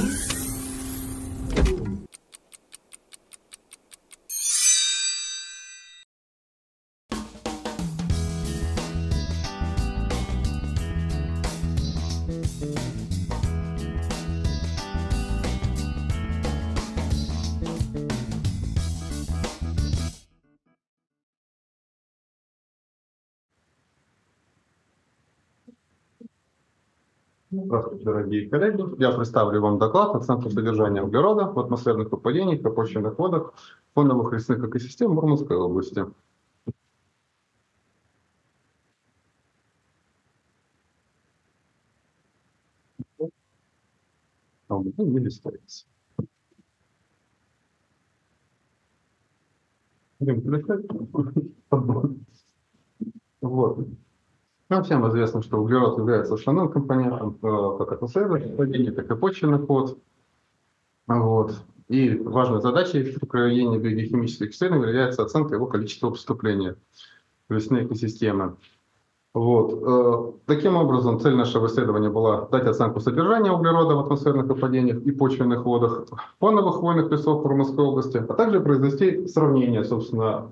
please? Здравствуйте, дорогие коллеги. Я представлю вам доклад оценки содержания углерода в атмосферных выпадениях, опущенных водах фоновых лесных экосистем Мурманской области. Не листается. Вот. Нам всем известно, что углерод является основным компонентом э, как атмосферных падений, так и почвенных вод. Вот. И важной задачей при проведении биохимических исследований является оценка его количества поступления в лесные экосистемы. Вот. Э, таким образом, цель нашего исследования была дать оценку содержания углерода в атмосферных выпадениях и почвенных водах фоновых хвойных лесов Мурманской области, а также произвести сравнение, собственно,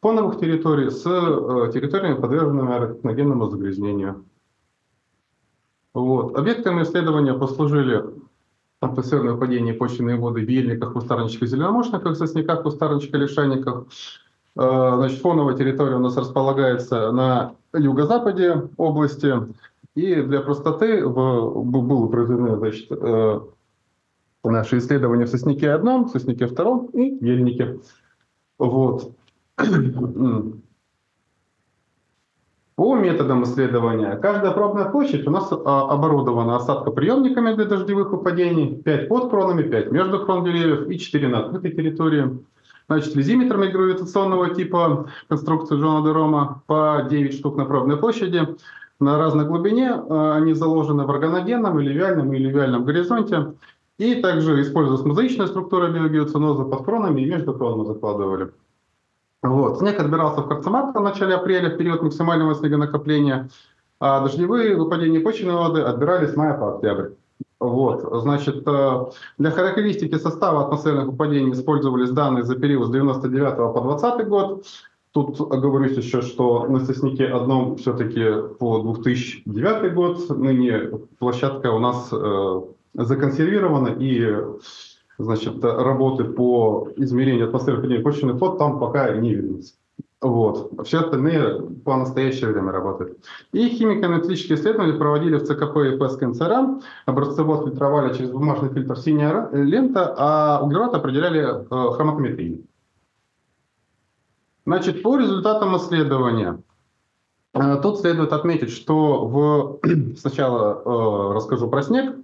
фоновых территорий с э, территориями, подверженными аэротехногенному загрязнению. Вот. Объектами исследования послужили атмосферное выпадение почвенные воды в ельниках, кустарничках, зеленомошниках, сосняках, кустарничках, лишайниках. Э, значит, фоновая территория у нас располагается на юго-западе области. И для простоты в, было произведено значит, э, наши исследования в сосняке одном, в сосняке втором и ельнике. Вот. По методам исследования, каждая пробная площадь у нас а, оборудована осадкоприемниками для дождевых выпадений, 5 под кронами, 5 между крон деревьев и 4 на открытой территории. Значит, лизиметрами гравитационного типа конструкции Джона Дерома по 9 штук на пробной площади. На разной глубине а, они заложены в органогенном, ливиальном и ливиальном горизонте. И также используется мозаичная структура биогеоциноза под кронами и между кронами закладывали. Вот. Снег отбирался в конце марта, в начале апреля, в период максимального снегонакопления, а дождевые выпадения почвенной воды отбирались с мая по октябрь. Вот, значит, э, для характеристики состава атмосферных выпадений использовались данные за период с 99 по 20 год. Тут оговорюсь еще, что на сосняке одном все-таки по 2009 год. Ныне площадка у нас э, законсервирована и значит, работы по измерению атмосферы падения почвенных вод там пока не видится. Вот. Все остальные по настоящее время работают. И химико-аналитические исследования проводили в ЦКП и ПСКНЦР. Образцевод фильтровали через бумажный фильтр синяя лента, а углерод определяли э, хроматометрией. Значит, по результатам исследования. Э, тут следует отметить, что в... сначала э, расскажу про снег,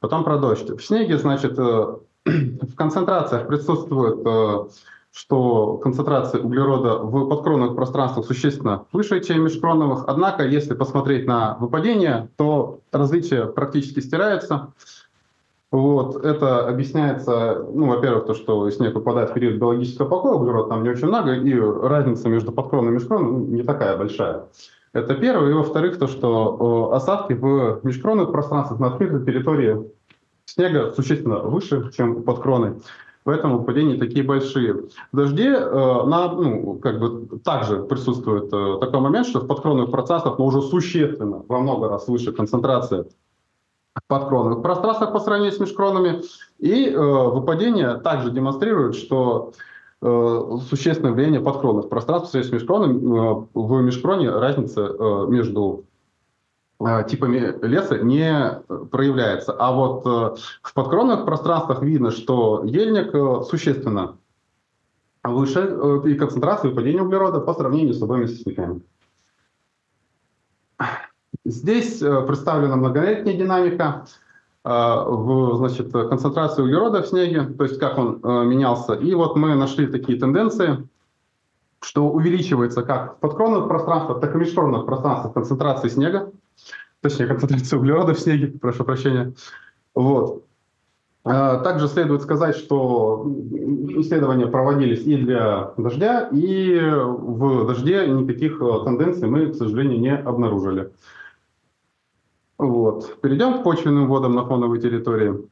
потом про дождь. В снеге, значит, э, в концентрациях присутствует, э, что концентрация углерода в подкроновых пространствах существенно выше, чем в межкроновых. Однако, если посмотреть на выпадение, то различия практически стираются. Вот, это объясняется, ну, во-первых, то, что снег выпадает в период биологического покоя, углерода там не очень много, и разница между подкроном и межкроном не такая большая. Это первое. И во-вторых, то, что э, осадки в межкронных пространствах на открытой территории снега существенно выше, чем под кроной. Поэтому падения такие большие. В дожде э, на, ну, как бы также присутствует э, такой момент, что в подкронных пространствах, но уже существенно, во много раз выше концентрация подкронных пространствах по сравнению с межкронами. И э, выпадение также демонстрирует, что э, существенное влияние подкронных пространств в сравнении с межкронами. Э, в межкроне разница э, между типами леса не проявляется. А вот э, в подкронных пространствах видно, что ельник э, существенно выше и концентрация выпадения углерода по сравнению с обоими сосняками. Здесь представлена многолетняя динамика в значит, концентрации углерода в снеге, то есть как он менялся. И вот мы нашли такие тенденции, что увеличивается как в подкронных пространствах, так и в межкронных пространствах концентрация снега точнее, концентрация углерода в снеге, прошу прощения. Вот. А, также следует сказать, что исследования проводились и для дождя, и в дожде никаких э, тенденций мы, к сожалению, не обнаружили. Вот. Перейдем к почвенным водам на фоновой территории.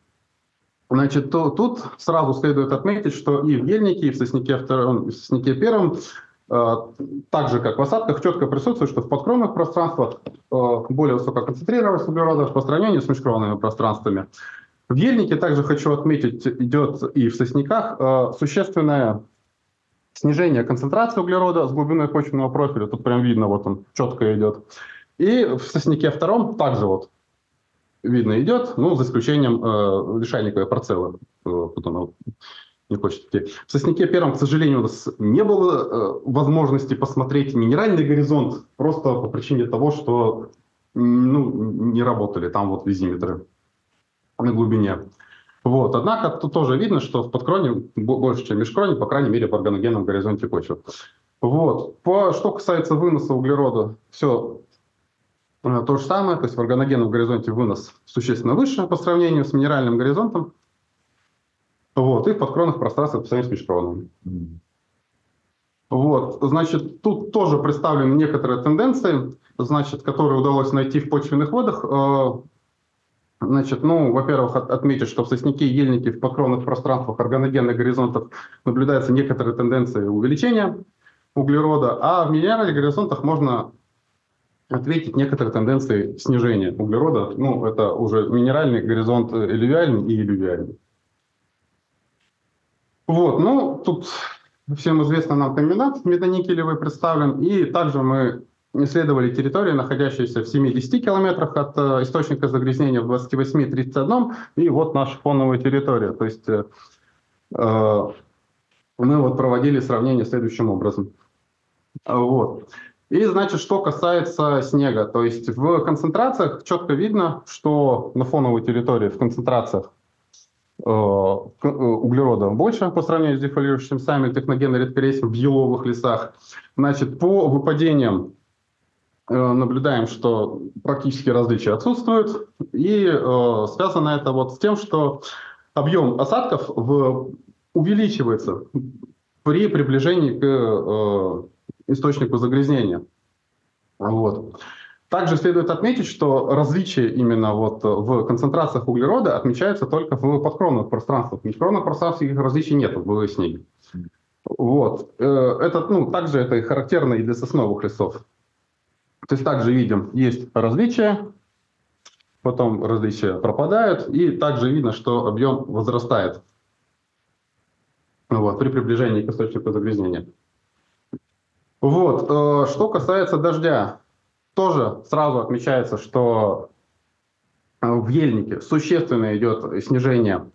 Значит, то, тут сразу следует отметить, что и в ельнике, и в сосняке, втором, и в сосняке первом, так же, как в осадках, четко присутствует, что в подкровных пространствах э, более высококонцентрированность углерода по сравнению с межкровными пространствами. В ельнике также хочу отметить, идет и в сосняках э, существенное снижение концентрации углерода с глубиной почвенного профиля. Тут прям видно, вот он четко идет. И в сосняке втором также вот видно идет, ну, за исключением э, лишайниковой парцеллы. Э, не хочет идти. В сосняке первом, к сожалению, у нас не было э, возможности посмотреть минеральный горизонт, просто по причине того, что ну, не работали там вот визиметры на глубине. Вот. Однако тут тоже видно, что в подкроне больше, чем в межкроне, по крайней мере, в органогенном горизонте почвы. Вот. По, что касается выноса углерода, все э, то же самое, то есть в органогенном горизонте вынос существенно выше по сравнению с минеральным горизонтом. Вот, и в подкронных пространствах по сравнению с межкроном. Вот, значит, тут тоже представлены некоторые тенденции, значит, которые удалось найти в почвенных водах. Э, Значит, ну, во-первых, от, отметить, что в сосняке и ельнике в покровных пространствах органогенных горизонтов наблюдаются некоторые тенденции увеличения углерода, а в минеральных горизонтах можно ответить некоторые тенденции снижения углерода. Ну, это уже минеральный горизонт элювиальный и элювиальный. Вот, ну, тут всем известно нам комбинат медоникелевый представлен, и также мы исследовали территории, находящиеся в 70 километрах от э, источника загрязнения, в 28-31, и вот наша фоновая территория. То есть э, э, мы вот проводили сравнение следующим образом. Вот. И, значит, что касается снега, то есть в концентрациях четко видно, что на фоновой территории в концентрациях углерода больше по сравнению с дефолирующим сами техногенной редколесьем в еловых лесах. Значит, по выпадениям Э, наблюдаем, что практически различия отсутствуют. И э, связано это вот с тем, что объем осадков в, увеличивается при приближении к э, источнику загрязнения. Вот. Также следует отметить, что различия именно вот в концентрациях углерода отмечаются только в подкровных пространствах. В межкровных пространствах их различий нет в снеге. Вот. Э, это, ну, также это характерно и для сосновых лесов. То есть также видим, есть различия, потом различия пропадают, и также видно, что объем возрастает вот, при приближении к источнику загрязнения. Вот, э, что касается дождя, тоже сразу отмечается, что в ельнике существенно идет снижение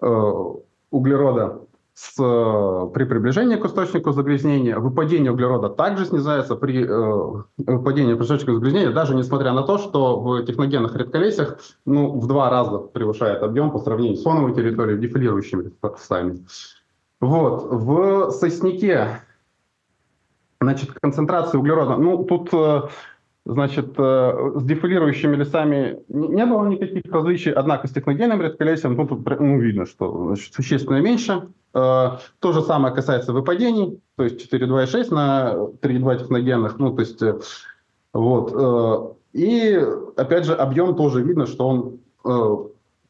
э, углерода с, э, при приближении к источнику загрязнения. Выпадение углерода также снижается при э, выпадении к источнику загрязнения, даже несмотря на то, что в техногенных редколесьях ну, в два раза превышает объем по сравнению с фоновой территорией, дефилирующими лесами. Вот. В сосняке значит, концентрация углерода, ну, тут э, Значит, э, с дефилирующими лесами не было никаких различий, однако с техногенным редколесьем ну, тут ну, видно, что значит, существенно меньше. Э, то же самое касается выпадений, то есть 4,2,6 на 3,2 техногенных, ну, то есть, э, вот. И, опять же, объем тоже видно, что он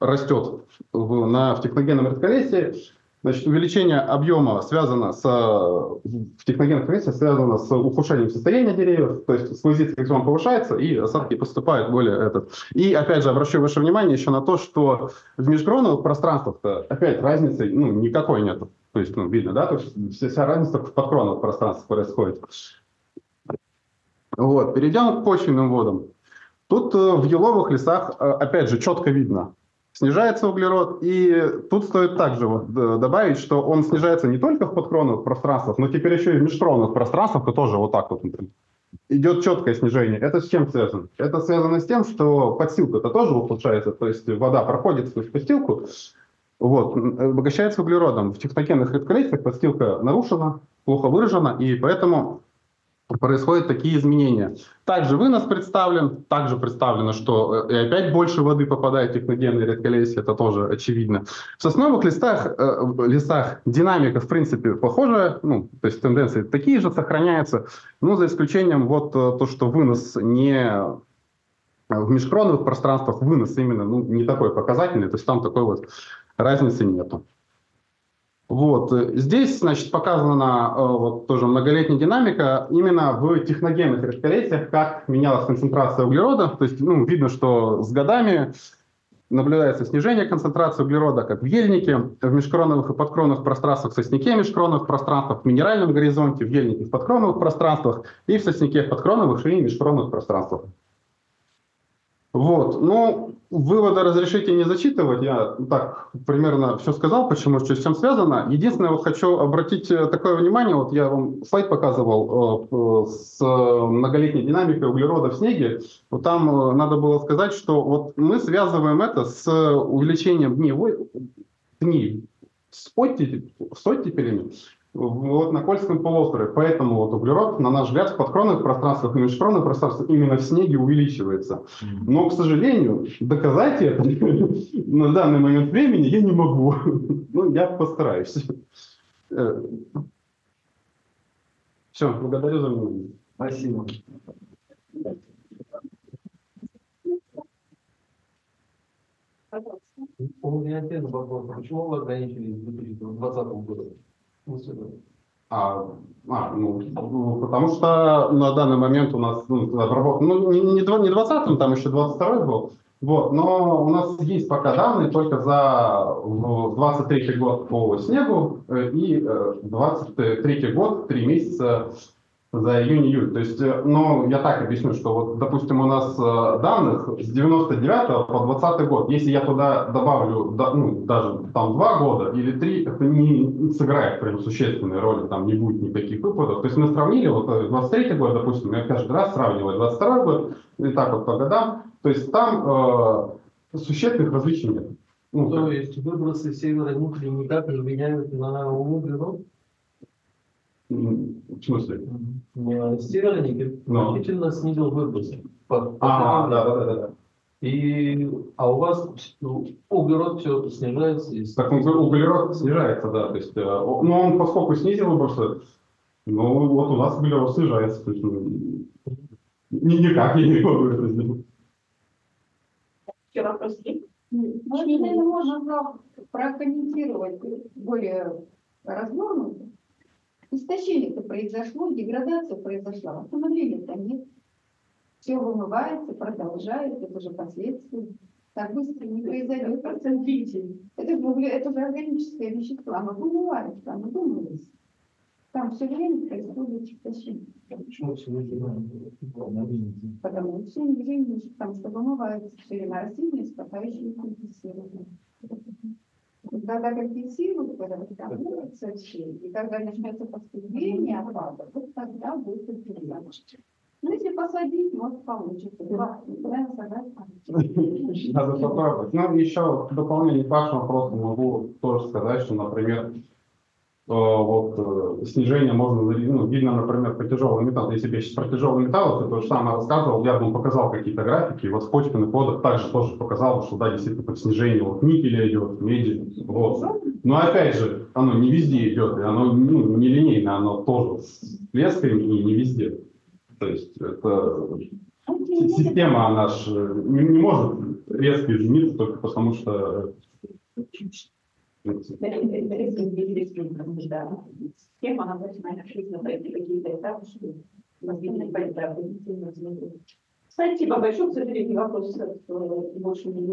растет в, на, в техногенном редколесье. Значит, увеличение объема связано с, в техногенных комиссиях связано с ухудшением состояния деревьев, то есть сквозит фрикцион повышается, и осадки поступают более этот. И опять же обращу ваше внимание еще на то, что в межкроновых пространствах опять разницы ну, никакой нет. То есть, ну, видно, да, то есть вся разница в подкроновых пространствах происходит. Вот, перейдем к почвенным водам. Тут э, в еловых лесах, э, опять же, четко видно, снижается углерод. И тут стоит также вот добавить, что он снижается не только в подкроновых пространствах, но теперь еще и в межкроновых пространствах, и тоже вот так вот идет четкое снижение. Это с чем связано? Это связано с тем, что подстилка-то тоже ухудшается, то есть вода проходит сквозь подстилку, вот, обогащается углеродом. В техногенных редколесьях подстилка нарушена, плохо выражена, и поэтому происходят такие изменения. Также вынос представлен, также представлено, что э, и опять больше воды попадает в техногенные редколесья, это тоже очевидно. В сосновых листах, э, лесах динамика, в принципе, похожая, ну, то есть тенденции такие же сохраняются, но за исключением вот э, то, что вынос не в межкроновых пространствах, вынос именно ну, не такой показательный, то есть там такой вот разницы нету. Вот. э, Здесь, значит, показана э, вот тоже многолетняя динамика именно в техногенных редколесьях, как менялась концентрация углерода. То есть, ну, видно, что с годами наблюдается снижение концентрации углерода, как в ельнике, в межкроновых и подкроновых пространствах, в сосняке межкроновых пространствах, в минеральном горизонте, в ельнике в подкроновых пространствах и в сосняке в подкроновых и межкроновых пространствах. Вот, ну, выводы разрешите не зачитывать, я так примерно все сказал, почему, что с чем связано. Единственное, вот хочу обратить э, такое внимание, вот я вам слайд показывал э, э, с многолетней динамикой углерода в снеге, вот там э, надо было сказать, что вот мы связываем это с увеличением дней, дней с оттепелями вот на Кольском полуострове. Поэтому вот углерод, на наш взгляд, в подкронных пространствах и межкронных пространствах именно в снеге увеличивается. Но, к сожалению, доказать это на данный момент времени я не могу. Ну, я постараюсь. Все, благодарю за внимание. Спасибо. У меня на вопрос, почему вы ограничились до 2020 года? А, а, ну, ну, потому что на данный момент у нас ну, обработка, ну, не, не, два- не 20 там еще 22 был, вот, но у нас есть пока данные только за 23 год по снегу э, и э, 23 год, 3 месяца за июнь-июль. То есть, э, ну, я так объясню, что вот, допустим, у нас э, данных с 99 по 20 год. Если я туда добавлю, ну, даже там 2 года или 3, это не, не сыграет прям существенной роли, там не будет никаких выпадов. То есть мы сравнили, вот э, 23 год, допустим, я каждый раз сравниваю 22 год, и так вот по годам. То есть там э, существенных различий нет. Ну, То есть выбросы севера нуклеи никак не влияют на углерод? М, в смысле? Э, Северник Ну. значительно снизил Ага, по- да, да, да, да, да. И, а у вас ну, углерод все снижается. и- Так угле- углерод снижается, да. То есть, э, о- но он поскольку снизил выбросы, ну вот у нас углерод снижается. То есть, ну, ни- никак я не могу это сделать. Вопрос есть? Ну, наверное, можно про- прокомментировать более развернуто. Истощение-то произошло, деградация произошла, восстановления-то нет. Все вымывается, продолжает, это же последствия. Так быстро не произойдет. Процент. Это, же это же органическое вещество, оно вымывается, оно думается. Там все время происходит истощение. Почему сегодня? Потому что нигде не потому что вымывается все время растения, спасающие компенсируют. Когда компенсируют, когда восстанавливается все, и когда начнется поступление опада, вот тогда будет интересно. Ну, если посадить, может, получится. Два. Надо попробовать. Ну, еще в дополнение к вашему вопросу могу тоже сказать, что, например, вот э, снижение можно, ну, видно, например, по тяжелым металлам. Если бы я сейчас про тяжелый металл, то же самое рассказывал, я бы показал какие-то графики, вот в почвенных водах также тоже показал, что да, действительно какое-то снижение вот никеля идет, меди, вот. Но опять же, оно не везде идет, и оно ну, не линейно, оно тоже с лесками и не везде. То есть это Си- система, она ж э, не, не может резко измениться только потому, что Схема, она начинает жизнь, это какие-то этапы, что возникнет поэтапы. Спасибо большое, к сожалению, вопрос э, больше не